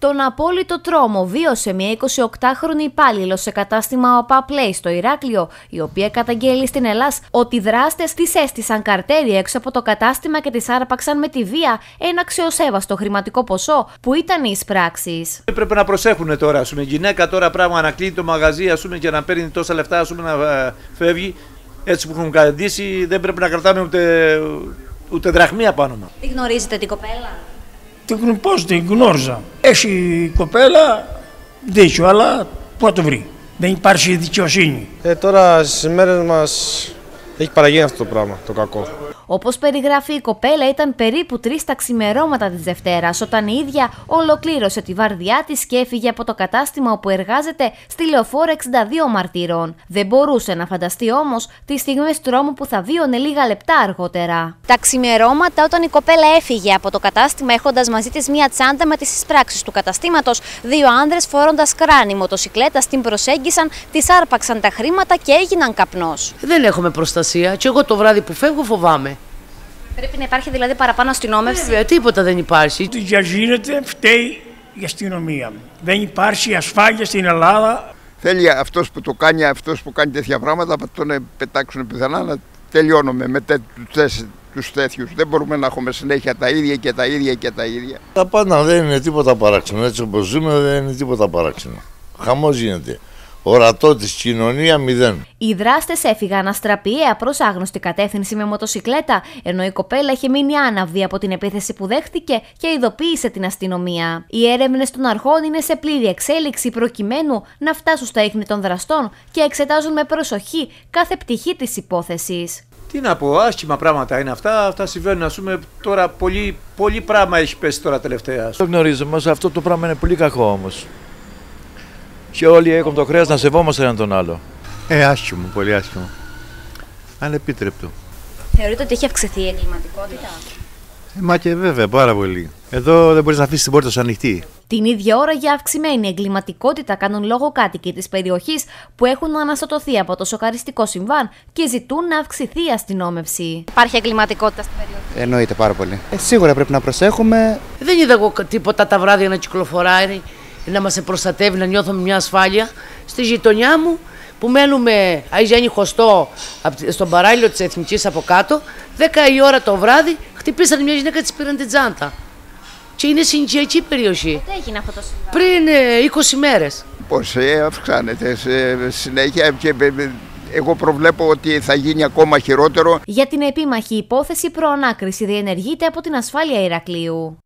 Τον απόλυτο τρόμο βίωσε μια 28χρονη υπάλληλο σε κατάστημα ΟΠΑ Play στο Ηράκλειο, η οποία καταγγέλει στην Ελλάδα ότι οι δράστες της έστησαν καρτέρι έξω από το κατάστημα και τη άρπαξαν με τη βία ένα αξιοσέβαστο χρηματικό ποσό που ήταν εις πράξεις. Πρέπει να προσέχουν τώρα. Ας πούμε, γυναίκα τώρα πράγμα να κλείνει το μαγαζί ας πούμε, και να παίρνει τόσα λεφτά ας πούμε, να ε, φεύγει. Έτσι που έχουν καταντήσει, δεν πρέπει να κρατάμε ούτε, ούτε δραχμία πάνω μας. Τι γνωρίζετε την κοπέλα; Την, πώς την γνώριζα. Έχει η κοπέλα δίκιο, αλλά πού θα το βρει; Δεν υπάρχει δικαιοσύνη. Ε, τώρα στις μέρες μας έχει παραγίνει αυτό το πράγμα, το κακό. Όπως περιγράφει η κοπέλα, ήταν περίπου τρεις τα ξημερώματα της Δευτέρας, όταν η ίδια ολοκλήρωσε τη βαρδιά της και έφυγε από το κατάστημα όπου εργάζεται στη λεωφόρα 62 Μαρτύρων. Δεν μπορούσε να φανταστεί όμως τις στιγμές τρόμου που θα βίωνε λίγα λεπτά αργότερα. Τα ξημερώματα, όταν η κοπέλα έφυγε από το κατάστημα έχοντας μαζί της μία τσάντα με τις εισπράξεις του καταστήματος, δύο άνδρες φορώντας κράνη μοτοσυκλέτα την προσέγγισαν, τη άρπαξαν τα χρήματα και έγιναν καπνός. Δεν έχουμε προστασία και εγώ το βράδυ που φεύγω φοβάμαι. Πρέπει να υπάρχει δηλαδή παραπάνω αστυνόμευση. Βέβαια, τίποτα δεν υπάρχει. Τι γίνεται, φταίει η αστυνομία. Δεν υπάρχει ασφάλεια στην Ελλάδα. Θέλει αυτός που το κάνει, αυτός που κάνει τέτοια πράγματα, να τον πετάξουν πιθανά να τελειώνουμε με τους τέτοιους. Δεν μπορούμε να έχουμε συνέχεια τα ίδια και τα ίδια και τα ίδια. Τα πάντα δεν είναι τίποτα παράξενο. Έτσι όπως ζούμε δεν είναι τίποτα παράξενο. Χαμός γίνεται ορατό της κοινωνία μηδέν. Οι δράστες έφυγαν αστραπιαία προ άγνωστη κατεύθυνση με μοτοσυκλέτα, ενώ η κοπέλα είχε μείνει άναυδη από την επίθεση που δέχτηκε και ειδοποίησε την αστυνομία. Οι έρευνες των αρχών είναι σε πλήρη εξέλιξη προκειμένου να φτάσουν στα ίχνη των δραστών και εξετάζουν με προσοχή κάθε πτυχή της υπόθεσης. Τι να πω, άσχημα πράγματα είναι αυτά. Αυτά συμβαίνουν, ας πούμε, τώρα πολύ, πολύ πράγμα έχει πέσει τώρα τελευταία. Το γνωρίζουμε, αυτό το πράγμα είναι πολύ κακό όμως και όλοι έχουν το χρέος να σεβόμαστε έναν τον άλλο. Ε, άσχημο, πολύ άσχημο. Ανεπίτρεπτο. Θεωρείτε ότι έχει αυξηθεί η εγκληματικότητα; Ε, μα και βέβαια, πάρα πολύ. Εδώ δεν μπορείς να αφήσεις την πόρτα σου ανοιχτή. Την ίδια ώρα για αυξημένη εγκληματικότητα κάνουν λόγο κάτοικοι της περιοχής που έχουν αναστατωθεί από το σοκαριστικό συμβάν και ζητούν να αυξηθεί η αστυνόμευση. Υπάρχει εγκληματικότητα στην περιοχή; Εννοείται πάρα πολύ. Ε, σίγουρα πρέπει να προσέχουμε. Δεν είδα εγώ τίποτα τα βράδια να κυκλοφοράει να μας προστατεύει, να νιώθουμε μια ασφάλεια. Στη γειτονιά μου που μένουμε Αϊζένη Χωστό στον παράλληλο της Εθνικής από κάτω, 10 η ώρα το βράδυ χτυπήσανε μια γυναίκα της πήραν την τζάντα. Και είναι συνοικιακή περιοχή. Πότε έγινε αυτό το συμβάν. Πριν 20 ε, μέρες. Πώς ε, αυξάνεται σε συνέχεια και ε, εγώ προβλέπω ότι θα γίνει ακόμα χειρότερο. Για την επίμαχη υπόθεση προανάκριση διενεργείται από την ασφάλεια Ηρακλείου.